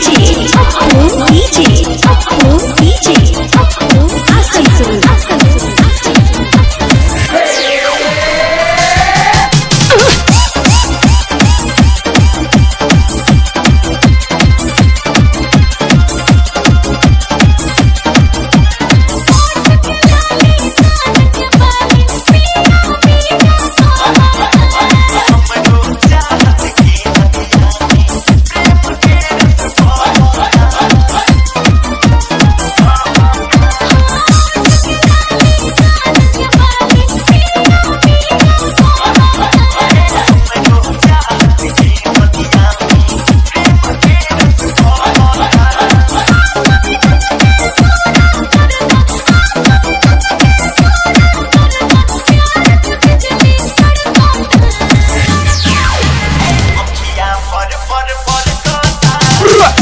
Tea. Body, the body, body, body, body,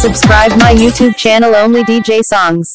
subscribe my YouTube channel only DJ songs.